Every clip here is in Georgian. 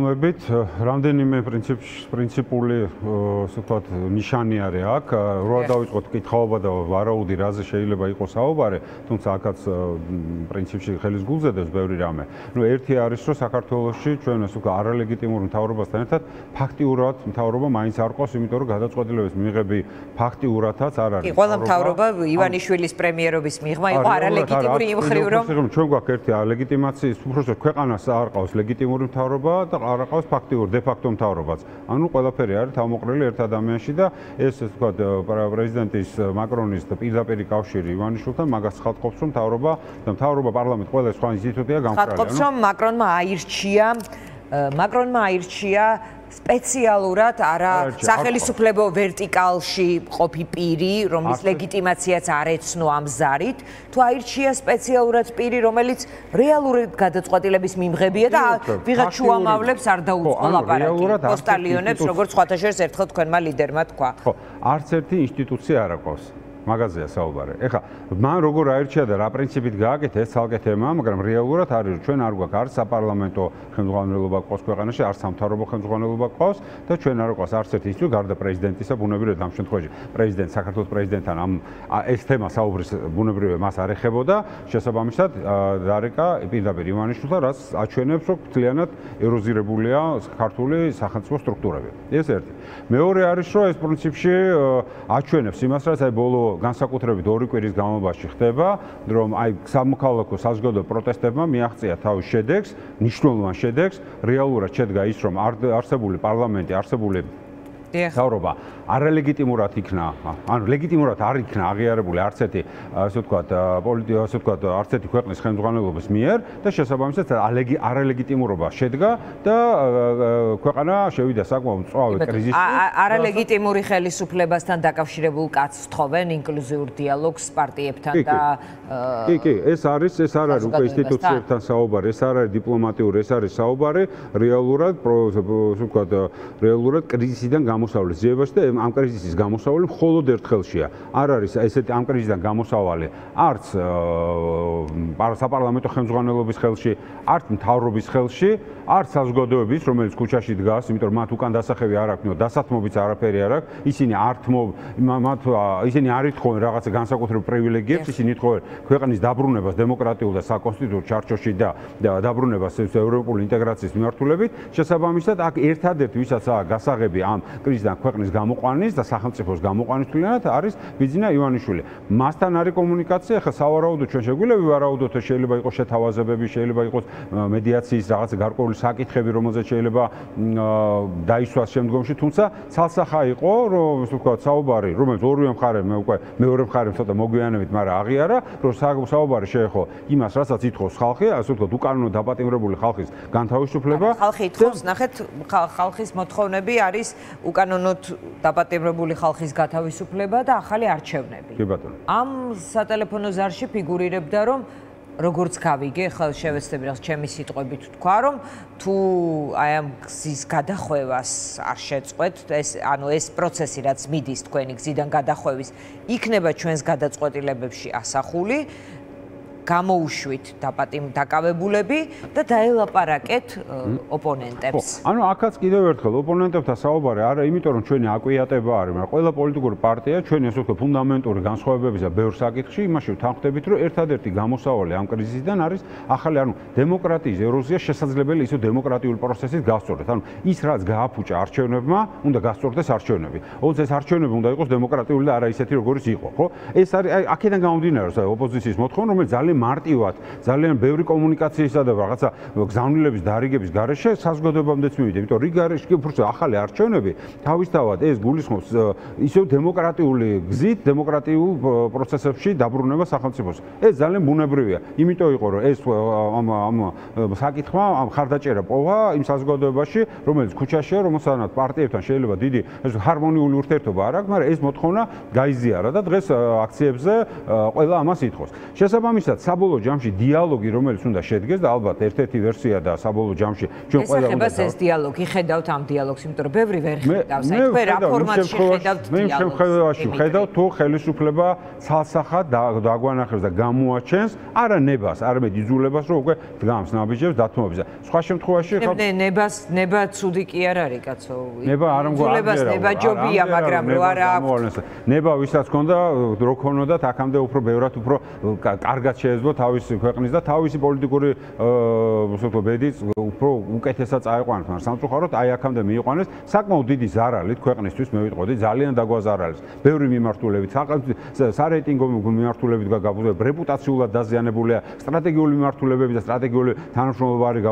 მობით რამდენიმე პრინციპში პრინციპული ასე ვთქვათ ნიშანი არის აქ რა დავიწყოთ კითხაობა და ვარაუდი რაზე შეიძლება იყოს საუბარი თუმცა აქაც პრინციპში ხელის გულზე დევს ბევრი რამე ნუ ერთი არის რომ საქართველოსში ჩვენ ასე ვთქვათ არალეგიტიმურ მთავრობასთან ერთად ფაქტიურად მთავრობა მაინც არ ყავს იმიტომ რომ გადაწყვეტილების მიღები ფაქტიურადაც არ არის კი ყველა მთავრობა ივანიშვილის პრემიერობის მიღმა იყო არალეგიტიმური იმ ხრივ რომ ჩვენ გვაქვს ერთი ალეგიტიმაციის უბრალოდ ქვეყანას არ ყავს ლეგიტიმური მთავრობა და არ აყავს ფაქტიურ დე-ფაქტო მთავრობაც. ანუ ყველაფერი არის თავმოყრილი ერთ ადამიანში და ეს ასე ვთქვათ პრეზიდენტის მაკრონის და პირდაპირ კავშირი ივანიშვილთან მაგას ხალხობს რომ მთავრობა და მთავრობა პარლამენტ ყველა სხვა ინსტიტუტია გამყრალი. ხალხობს რომ მაკრონმა აირჩია მაკრონმა აირჩია სპეციალურად არა სახელმწიფო ვერტიკალში ყოფი პირი, რომლის ლეგიტიმაციაც არ ეცნო ამ ზარით, თუ აირჩია სპეციალურად პირი, რომელიც რეალურად გადაწყვეტილების მიმღებია და ვიღაც შუამავლებს არ დაუწყო ლაპარაკი. პოსტალიონებს, როგორც სხვათა შორის ერთხელ თქვენმა ლიდერმა თქვა. ხო, არც ერთი ინსტიტუცია არ აქვს. მაგაზეა საუბარი. ეხლა მან როგორ აირჩია და რა პრინციპით გააკეთა ეს ცალკე თემაა, მაგრამ რეალურად არის ჩვენ არ გვაქვს არც საპარლამენტო ხელმძღვანელობა ყავს ქვეყანაში, არც სამთავრობო ხელმძღვანელობა ყავს და ჩვენ არ გვაქვს არც ერთი ინსტიტუტი გარდა პრეზიდენტისა, ბუნებრივია ამ შემთხვევაში პრეზიდენტ საქართველოს პრეზიდენტთან ამ ეს თემა საუბრის ბუნებრივია მას არ ეხებოდა, შესაბამისად დარეკა პირდაპირ ივანიშვილთან, რაც აჩვენებს რომ ძალიანად ეროზირებულია ქართული სახელმწიფო სტრუქტურები. ეს ერთი. მეორე არის რომ ეს პრინციპში აჩვენებს იმას, რაც აი ბოლო განსაკუთრებით ორი კვირის განმავლობაში ხდება, რომ აი სამოქალაქო საზოგადო პროტესტებმა მიაღწია თავის შედეგს, ნიშნულოვან შედეგს, რეალურად შედგა ის, რომ არსებული პარლამენტი, არსებული თავრობა არალეგიტიმურად იქნა, ანუ ლეგიტიმურად არ იქნა აღიარებული არც ერთი, ასე ვთქვათ, პოლიტიკა, ასე ვთქვათ, არც ერთი ქვეყნის ხელმძღვანელობის მიერ და შესაბამისად არალეგიტიმურობა შედგა და ქვეყანა შევიდა საკმაოდ მწვავე კრიზისში. არალეგიტიმური ხელისუფლებასთან დაკავშირებულ კაცს თხოვენ ინკლუზიურ დიალოგს პარტიებთან და კი, კი, ეს არის, ეს არ არის უკვე ინსტიტუციებთან საუბარი, ეს არ არის დიპლომატიური, ეს არის საუბარი რეალურად, ასე ვთქვათ, რეალურად კრიზისიდან გამოსავლის ძიებაში და ამ კრიზისის გამოსავალი მხოლოდ ერთხელშია. არ არის ესეთი ამ კრიზისიდან გამოსავალი არც საპარლამენტო ხელმძღვანელობის ხელში, არც მთავრობის ხელში, არც საზოგადოების, რომელიც ქუჩაში დგას, იმიტომ რომ მათ უკან დასახევი არ აქვს, დასათმობიც არაფერი არ აქვს. ისინი არ თმობ მათ ისინი არ ითხოვენ რაღაცა განსაკუთრებულ პრივილეგიებს, ისინი ითხოვენ ქვეყნის დაბრუნებას დემოკრატიულ და საკონსტიტუციო ჩარჩოში და დაბრუნებას ევროპული ინტეგრაციის მიმართულებით. შესაბამისად, აქ ერთადერთი ვისაც აქვს გასაღები ამ კრიზისიდან ქვეყნის გამოყვანის და სახელმწიფოს გამოყვანისთვისაც არის ბიძინა ივანიშვილი. მასთან არის კომუნიკაცია, ხა სავარაუდოდ ჩვენ შეგვიძლია ვივარაუდოთ, რომ შეიძლება იყოს შეთავაზებები, შეიძლება იყოს მედიაციის რაღაც გარკვეული საკითხები, რომელზეც შეიძლება დაისვას შემდგომში, თუმცა ცალსახა იყო, რომ ასე ვთქვათ, საუბარი, რომელიც ორივე მხარე მე უკვე მეორე მხარე ცოტა მოგვიანებით, მაგრამ აღიარა, რომ საუბარი შეეხო იმას, რასაც ითხოვს ხალხი, ასე ვთქვათ, უკანონო დაპატიმრებული ხალხის განთავისუფლება. ხალხი ითხოვს, ნახეთ, ხალხის მოთხოვნები არის უკანონოდ დაპატიმრებული ხალხის გათავისუფლება და ახალი არჩევნები. კი ბატონო. ამ სატელეფონო ზარში ფიგურირებდა რომ როგორც გავიგე, ხალ შევეცდები რაღაც ჩემი სიტყვებით თქვა, რომ თუ აი ამ გზის გადახვევას არ შეწყვეთ, ეს ანუ ეს პროცესი რაც მიდის თქვენი გზიდან გადახვევის, იქნება ჩვენს გადაწყვეტილებებში ასახული, გამოუშვით დაპატიმ დაკავებულები და დაელაპარაკეთ ოპონენტებს. ანუ ახაც კიდევ ერთხელ ოპონენტებთან საუბარი არა იმიტომ რომ ჩვენი აკვიატება არის, მაგრამ ყველა პოლიტიკური პარტია ჩვენი ასე ვთქვათ ფუნდამენტური განსხვავებების და ბევრ საკითხში იმაში ვთანხმდებით რომ ერთადერთი გამოსავალი ამ კრიზისიდან არის ახალი ანუ დემოკრატიის ეროზია შესაძლებელი ისო დემოკრატიული პროცესის გასწორდეს. ანუ ის რაც გააფუჭა არჩევნებმა, უნდა გასწორდეს არჩევნები. ოღონდ ეს არჩევნები უნდა იყოს დემოკრატიული და არა ისეთი როგორც იყო, ხო? ეს არის აი აქედან გამომდინარე ოპოზიციის მოთხოვნა რომელიც ძალიან მარტივად ძალიან ბევრი კომუნიკაციისა და რაღაცა გზავნილების დარიგების გარეშე საზოგადოებამდეც მივიდა. იმიტომ რიგ გარეშე კი უფრო ახალი არჩევნები თავისთავად ეს გულისხმობს ისევ დემოკრატიული გზით დემოკრატიულ პროცესებში დაბრუნება სახელმწიფოს. ეს ძალიან ბუნებრივია. იმიტომ იყო რომ ეს ამ ამ საკითხმა ამ ხარდაჭერა პოვა იმ საზოგადოებაში, რომელიც ქუჩაშია, რომელსაც პარტიებთან შეიძლება დიდი ეს ჰარმონიული ურთიერთობა არ აქვს, მაგრამ ეს მოთხოვნა გაიზიარა და დღეს აქციებზე ყველა ამას ითხოვს. შესაბამისად საბოლოო ჯამში დიალოგი რომელიც უნდა შედგეს და ალბათ ერთ-ერთი ვერსია და საბოლოო ჯამში ჩვენ ყველა უნდა ეს დიალოგი ხედავთ ამ დიალოგს იმიტომ რომ ბევრი ვერ ხედავს. აი თქვენ რა ფორმატში ხედავთ მე შემთხვევაში ხედავ თუ ხელისუფლება ცალსახად დაგვანახებს და გამოაჩენს არა ნებას არამედ იძულებას რომ უკვე დგამს ნაბიჯებს დათმობებს. სხვა შემთხვევაში ხო ნებას ნება ცუდი კი არ არის კაცო. ნება არ მგვარდება ნება ჯობია მაგრამ რო არა აქვს ნება ვისაც ქონდა რო ქონოდათ აქამდე უფრო ბევრად უფრო კარგად შეეძლო თავისი ქვეყნის და თავისი პოლიტიკური ასე ვთქვათ ბედიც უფრო უკეთესად წაიყვანოს. მაგრამ სამწუხაროდ აი აქამდე მიიყვანეს. საკმაოდ დიდი ზარალით ქვეყნისთვის მე ვიტყოდი ძალიან დაგვაზარალეს. ბევრი მიმართულებით სარეიტინგო მიმართულებით გაგაბუზებ რეპუტაციულად დაზიანებულია სტრატეგიული მიმართულებები და სტრატეგიული თანამშრომლობა არის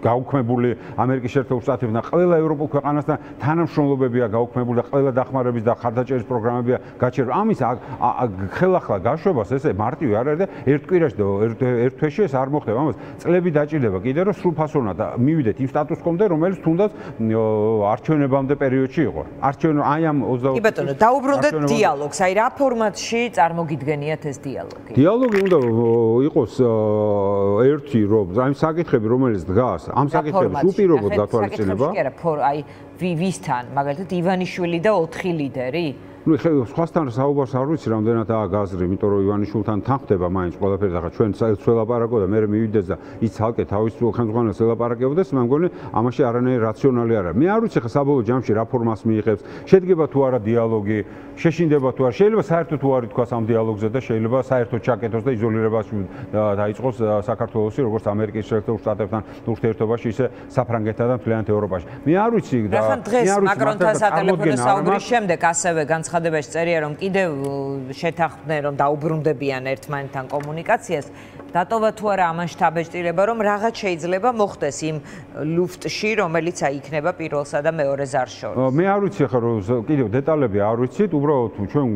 გაუქმებული ამერიკის შეერთებულ შტატებთან ყველა ევროპულ ქვეყანასთან თანამშრომლობებია გაუქმებული და ყველა დახმარების და ხარდაჭერის პროგრამებია გაჩერებული ამის ხელახლა გაშვებას ესე მარტივი არ არის და ერთ კვირაში და ერთ თვეში ეს არ მოხდება. ამას წლები დაჭირდება. კიდე რომ სრულფასოვნად მივიდეთ იმ სტატუს კომდე რომელიც თუნდაც არჩევნებამდე პერიოდში იყო. არჩევნ აი ამ 20 კი ბატონო დაუბრუნდეთ დიალოგს. აი რა ფორმატში წარმოგიდგენიათ ეს დიალოგი? დიალოგი უნდა იყოს ერთი რომ აი საკითხები რომელიც დგას ამ საკითხების უპირობოდ გათვალისწინება კი არა აი ვისთან მაგალითად ივანიშვილი და 4 ლიდერი ну ხე სხვასთან საუბარს არ ვიცი რამდენად აა გაზრი, იმიტომ რომ ივანიშვილთან თანხდება მაინც ყველაფერი და ხა ჩვენ ცველაპარაკო და მე მივიდეს და ის ცალკე თავის ხელმძღვანელს ელაპარაკებოდეს, მე მგონი ამაში არანაირი რაციონალი არ არის. მე არ ვიცი ხა საბოლოო ჯამში რა ფორმას მიიღებს, შედგება თუ არა დიალოგი, შეშინდება თუ არა, შეიძლება საერთოდ თუ არ ითქვას ამ დიალოგზე და შეიძლება საერთოდ ჩაკეთოს და იზოლირებაში დაიწყოს საქართველოსი, როგორც ამერიკის შეერთებულ შტატებთან ურთიერთობაში, ისე საფრანგეთთან და მთლიანად ევროპაში. მე არ ვიცი და მე არ ვიცი მაკრონთან სატელეფონო საუბრის შემდეგ ასევე განს განცხადებაში წერია რომ კიდევ შეთანხმდნენ რომ დაუბრუნდებიან ერთმანეთთან კომუნიკაციას დატოვა თუ არა ამან შტაბეჭდილება რომ რაღაც შეიძლება მოხდეს იმ ლუფტში რომელიც აი იქნება პირველსა და მეორე ზარს შორის. მე არ ვიცი ახლა რომ კიდევ დეტალები არ ვიცით უბრალოდ ჩვენ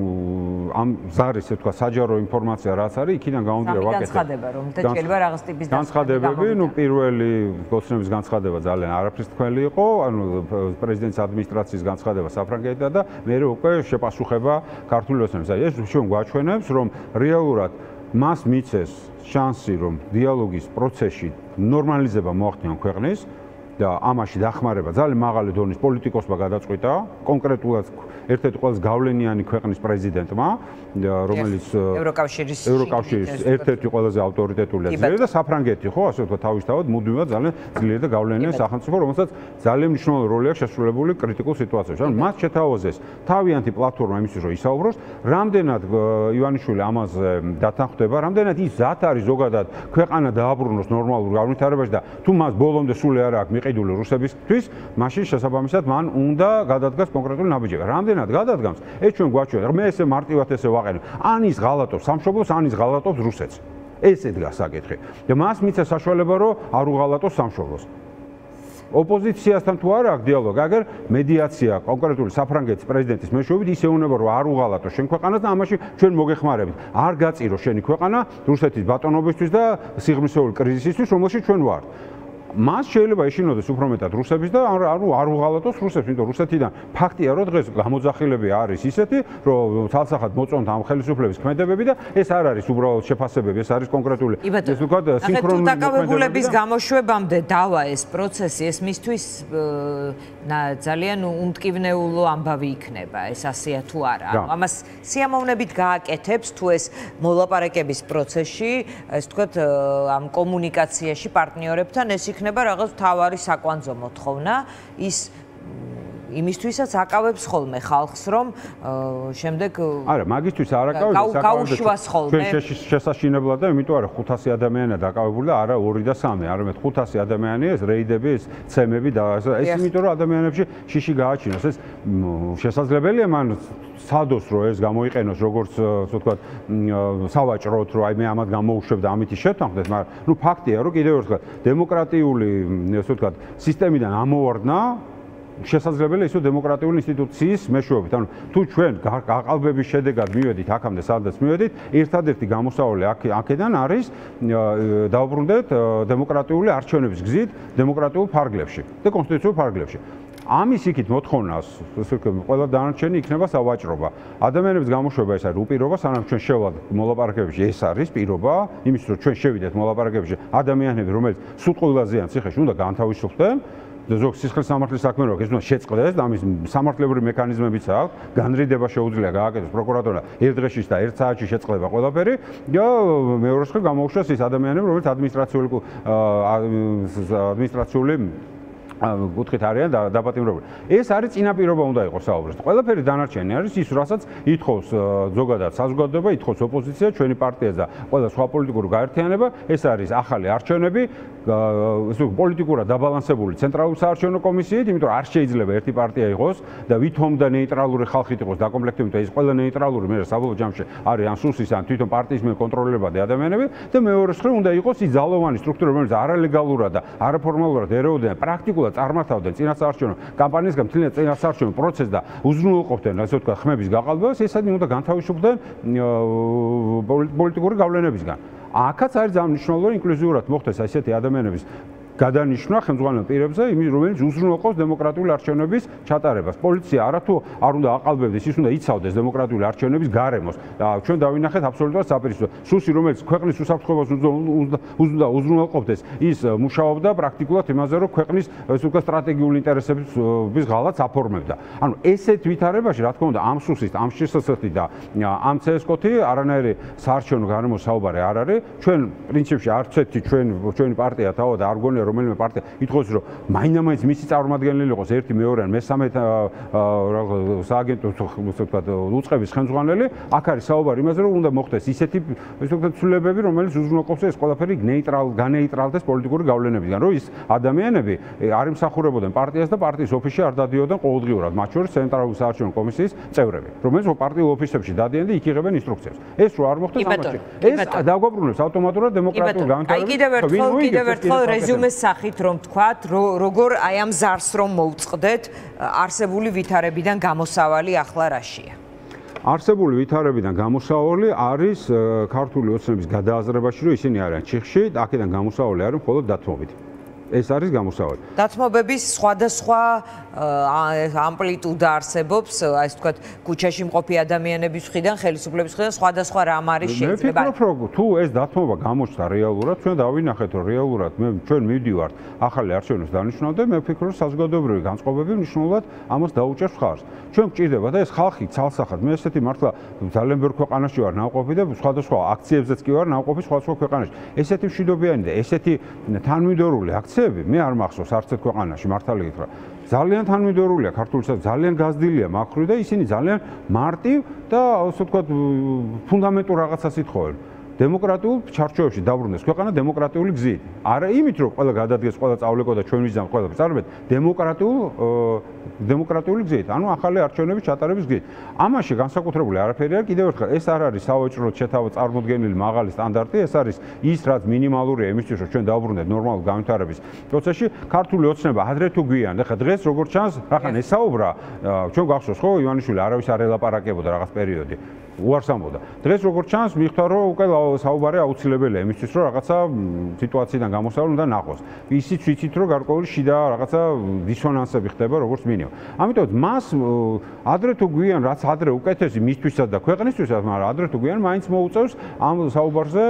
ამ ზარის ესე თქვა საჯარო ინფორმაცია რაც არის იქიდან გამომდინარე ვაკეთებ. განცხადება რომ და შეიძლება რაღაც ტიპის განცხადებები ნუ პირველი გოცნების განცხადება ძალიან არაფრის თქვენი იყო ანუ პრეზიდენტის ადმინისტრაციის განცხადება საფრანგეთიდან და მე უკვე შეპასუხება ქართული ოცნების. აი ეს ჩვენ გვაჩვენებს, რომ რეალურად მას მიცეს შანსი, რომ დიალოგის პროცესში ნორმალიზება მოახდინონ ქვეყნის და ამაში დახმარება ძალიან მაღალი დონის პოლიტიკოსმა გადაწყვიტა, კონკრეტულად ერთ-ერთი ყველაზე გავლენიანი ქვეყნის პრეზიდენტმა, რომელიც ევროკავშირის ევროკავშირის ერთ-ერთი ყველაზე ავტორიტეტული ძლიერი და საფრანგეთი, ხო, ასე ვთქვა, თავისთავად მუდმივად ძალიან ძლიერი და გავლენიანი სახელმწიფო, რომელსაც ძალიან მნიშვნელოვანი როლი აქვს შესრულებული კრიტიკულ სიტუაციებში. ანუ მას შეთავაზეს თავიანთი პლატფორმა იმისთვის, რომ ისაუბროს, რამდენად ივანიშვილი ამაზე დათანხმდება, რამდენად ის ზათ არის ზოგადად ქვეყანა დააბრუნოს ნორმალურ განვითარებაში და თუ მას ბოლომდე სული არ აქვს მიყიდული რუსებისთვის, მაშინ შესაბამისად მან უნდა გადადგას კონკრეტული ნაბიჯები. რამდენ რამდენად გადადგამს, ეს ჩვენ გვაჩვენა. მე ესე მარტივად ესე ვაყენებ. ანის ღალატობს სამშობლოს, ანის ღალატობს რუსეთს. ესე დგას საკითხი. და მას მიცა საშუალება, რომ არ უღალატოს სამშობლოს. ოპოზიციასთან თუ არ აქვს დიალოგი, აგერ მედიაცია კონკრეტული საფრანგეთის პრეზიდენტის მეშვეობით ისე უნდა რომ არ უღალატოს შენ ქვეყანას და ამაში ჩვენ მოგეხმარებით. არ გაწირო შენი ქვეყანა რუსეთის ბატონობისთვის და სიღრმისეული კრიზისისთვის, რომელშიც ჩვენ ვართ. მას შეიძლება ეშინოდეს უფრო მეტად რუსების და ანუ არ უღალატოს რუსებს, იმიტომ რუსეთიდან ფაქტია, რომ დღეს გამოძახილები არის ისეთი, რომ თალსახად მოწონთ ამ ხელისუფლების ქმედებები და ეს არ არის უბრალოდ შეფასებები, ეს არის კონკრეტული ეს ვთქვათ სინქრონული დაკავებულების გამოშვებამდე დავა ეს პროცესი, ეს მისთვის ძალიან უმტკივნეულო ამბავი იქნება, ეს ასეა თუ არა. ანუ ამას სიამოვნებით გააკეთებს თუ ეს მოლაპარაკების პროცესში, ეს ვთქვათ ამ კომუნიკაციაში პარტნიორებთან ეს იქნება იქნება რაღაც თავარი საკვანძო მოთხოვნა. ის იმისთვისაც აკავებს ხოლმე ხალხს რომ შემდეგ არა მაგისთვის არ აკავებს გაუშვას ხოლმე. ჩვენ შესაშინებლად და იმიტომ არა 500 ადამიანია დაკავებული და არა 2 და 3 არამედ 500 ადამიანია ეს რეიდები ეს ცემები და ეს იმიტომ რომ ადამიანებში შიში გააჩინოს. ეს შესაძლებელია მან სადოს რო ეს გამოიყენოს როგორც ასე ვთქვათ სავაჭროთ რო აი მე ამათ გამოუშვებ და ამით შეთანხმდეთ მაგრამ ნუ ფაქტია რომ კიდევ ერთხელ დემოკრატიული ასე ვთქვათ სისტემიდან ამოვარდნა შესაძლებელია ისო დემოკრატიული ინსტიტუციის მეშვეობით. ანუ თუ ჩვენ გაყალბების შედეგად მივედით აქამდე სადაც მივედით, ერთადერთი გამოსავალი აქედან არის დაუბრუნდეთ დემოკრატიული არჩევნების გზით დემოკრატიულ ფარგლებში და კონსტიტუციურ ფარგლებში. ამის იქით მოთხოვნას ესე ყველა დანარჩენი იქნება სავაჭრობა. ადამიანების გამოშვება ეს არის უპირობა, სანამ ჩვენ შევალთ მოლაპარაკებებში, ეს არის პირობა, იმისთვის რომ ჩვენ შევიდეთ მოლაპარაკებებში, ადამიანები, რომელიც სულ ყველაზე ან ციხეში უნდა განთავისუფლდნენ, ზოგ სისხლის სამართლის საქმე რო ეს უნდა შეწყდეს და ამის სამართლებრივი მექანიზმებიც აქვს. განრიდება შეუძლია გააკეთოს პროკურატურა ერთ დღეში და ერთ საათში შეწყდება ყველაფერი. და მეორე ხელ გამოუშვეს ის ადამიანები რომელიც ადმინისტრაციული ადმინისტრაციული გუთხით არიან დაპატიმრებული. ეს არის წინაპირობა უნდა იყოს საუბრს. ყველაფერი დანარჩენი არის ის, რასაც ითხოვს ზოგადად საზოგადოება, ითხოვს ოპოზიცია, ჩვენი პარტია და ყველა სხვა პოლიტიკური გაერთიანება, ეს არის ახალი არჩევნები, ესე იგი პოლიტიკურად დაბალანსებული ცენტრალური საარჩევნო კომისიით, იმიტომ რომ არ შეიძლება ერთი პარტია იყოს და ვითომ და ნეიტრალური ხალხით იყოს დაკომპლექტებული და ის ყველა ნეიტრალური მე საბოლოო ჯამში არის ან სუსის ან თვითონ პარტიის მე კონტროლებადი ადამიანები და მეორე მხრივ უნდა იყოს ის ძალოვანი სტრუქტურა, რომელიც არალეგალურად და არაფორმალურად ერეოდნენ პრაქტიკულად წარმართავდნენ წინასაარჩევნო კამპანიისგან მთლიანად წინასაარჩევნო პროცესს და უზრუნველყოფდნენ ასე ვთქვათ ხმების გაყალბებას, ესადი უნდა განთავისუფლდნენ პოლიტიკური გავლენებისგან. აქაც არის ძალიან მნიშვნელოვანი ინკლუზიურად მოხდეს ასეთი ადამიანების გადანიშნა ხელმძღვანელ პირებზე, იმის რომელიც უზრუნველყოფს დემოკრატიული არჩევნების ჩატარებას. პოლიცია არათუ არ უნდა აყალბებდეს, ის უნდა იცავდეს დემოკრატიული არჩევნების გარემოს. და ჩვენ დავინახეთ აბსოლუტურად საპირისპირო. სუსი, რომელიც ქვეყნის უსაფრთხოებას უნდა უზრუნველყოფდეს, ის მუშაობდა პრაქტიკულად იმაზე, რომ ქვეყნის ესე ვთქვათ სტრატეგიული ინტერესების ღალატს აფორმებდა. ანუ ესეთ ვითარებაში, რა თქმა უნდა, ამ სუსის, ამ შესაძლებლობი და ამ CSKT არანაირი საარჩევნო გარემოს საუბარი არ არის. ჩვენ პრინციპში არც ერთი ჩვენ ჩვენი პარტია თავად არ გონია რომელიმე პარტია ითხოვს რომ მაინამაინც მისი წარმომადგენელი იყოს ერთი მეორე ან მესამე სააგენტო ვთქვათ უწყების ხელმძღვანელი აქ არის საუბარი იმაზე რომ უნდა მოხდეს ისეთი ვთქვათ ცვლილებები რომელიც უზრუნველყოფს ეს ყველაფერი ნეიტრალ განეიტრალდეს პოლიტიკური გავლენებიდან რომ ის ადამიანები არ იმსახურებოდნენ პარტიას და პარტიის ოფისში არ დადიოდნენ ყოველდღიურად მათ შორის ცენტრალური საარჩევნო კომისიის წევრები რომელიც პარტიულ ოფისებში დადიან და იქ იღებენ ინსტრუქციებს. ეს რო არ მოხდეს ამაში ეს დაგვაბრუნებს ავტომატურად დემოკრატიულ განვითარებას აი კიდევ ერთხელ კიდევ ერთხელ რეზიუმეს სახით რომ თქვათ, როგორ აი ამ ზარს რომ მოუწყდეთ არსებული ვითარებიდან გამოსავალი ახლა რაშია? არსებული ვითარებიდან გამოსავალი არის ქართული ოცნების გადააზრებაში, რომ ისინი არიან ჩიხში, აქედან გამოსავალი არის მხოლოდ დათმობითი. ეს არის გამოსავალი. დათმობების სხვადასხვა ამპლიტუდა არსებობს, აი ეს თქვათ, ქუჩაში მყოფი ადამიანების მხრიდან, ხელისუფლების მხრიდან სხვადასხვა რამ არის შეიძლება. მე ვფიქრობ, რომ თუ ეს დათმობა გამოჩნდა რეალურად, ჩვენ დავინახეთ, რომ რეალურად მე ჩვენ მივდივართ ახალი არჩევნების დანიშნულება და მე ვფიქრობ, რომ საზოგადოებრივი განწყობები მნიშვნელოვნად ამას დაუჭერს ხარს. ჩვენ გვჭირდება და ეს ხალხი ცალსახად, მე ესეთი მართლა ძალიან ბევრ ქვეყანაში ვარ ნავყოფი და სხვადასხვა აქციებზეც კი ვარ ნავყოფი სხვადასხვა ქვეყანაში. ესეთი მშვიდობიანი და ესეთი თანმიმდევრული აქციები ფაქტები მე არ მახსოვს არც ერთ ქვეყანაში მართალი გითხრა ძალიან თანმიმდევრულია ქართულსაც ძალიან გაზრდილია მაქრო და ისინი ძალიან მარტივ და ასე ვთქვათ ფუნდამენტურ რაღაცას ითხოვენ დემოკრატიულ ჩარჩოებში დაბრუნდეს ქვეყანა დემოკრატიული გზით. არა იმით, რომ ყველა გადადგეს, ყველა წავლეკო და ჩვენ ვიზამ ყველა. წარმოიდგინეთ, დემოკრატიულ დემოკრატიული გზით, ანუ ახალი არჩევნების ჩატარების გზით. ამაში განსაკუთრებული არაფერი არ კიდევ ერთხელ ეს არ არის სავაჭრო შეთავაზ წარმოქმნილი მაღალი სტანდარტი, ეს არის ის, რაც მინიმალურია იმისთვის, რომ ჩვენ დაუბრუნდეთ ნორმალურ განვითარების პროცესში. ქართული ოცნება ადრე თუ გვიან, ახლა დღეს როგორც ჩანს, რახან ესაუბრა, ჩვენ გახსოვს ხო, ივანიშვილი არავის არ ელაპარაკებოდა რაღაც პერიოდი. უარს ამბობდა. დღეს როგორც ჩანს, მიხვდა რომ უკვე საუბარი აუცილებელია იმისთვის, რომ რაღაცა სიტუაციიდან გამოსავალ უნდა ნახოს. ისიც ვიცით, რომ გარკვეული შიდა რაღაცა დისონანსები ხდება როგორც მინიმუმ. ამიტომ მას ადრე თუ გვიან, რაც ადრე უკეთესი მისთვისაც და ქვეყნისთვისაც, მაგრამ ადრე თუ გვიან მაინც მოუწევს ამ საუბარზე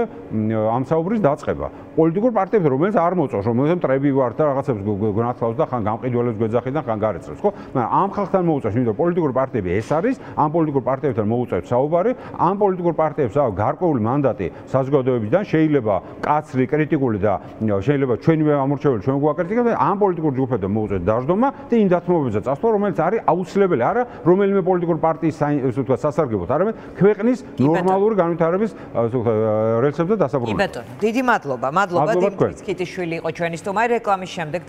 ამ საუბრის დაწყება. პოლიტიკურ პარტიებს რომელიც არ მოწონს, რომელსაც მტრები ვარ და რაღაცებს გონათლავს და ხან გამყიდველებს გვეძახი და ხან გარეწრებს, ხო? მაგრამ ამ ხალხთან მოუწევს, იმიტომ პოლიტიკურ პარტიები ეს არის, ამ პოლიტიკურ პარტიებთან მოუწევს საუბარი, ამ პოლიტიკურ პარტიებს აქვს გარკვეული მანდატი საზოგადოებიდან, შეიძლება კაცრი, კრიტიკული და შეიძლება ჩვენივე ამორჩეველი ჩვენ გვაკრიტიკებთ, ამ პოლიტიკურ ჯგუფებთან მოუწევს დაждდომა და იმ დათმობებზე წასვლა, რომელიც არის აუცილებელი, არა რომელიმე პოლიტიკურ პარტიის ასე ვთქვათ სასარგებლოდ, არამედ ქვეყნის ნორმალური განვითარების ასე ვთქვათ რელსებზე დასაბრუნებლად. კი ბატონო, დიდი მადლობა. მადლობა დიმიტრი ქიტიშვილი იყო ჩვენი სტუმარი რეკლამის შემდეგ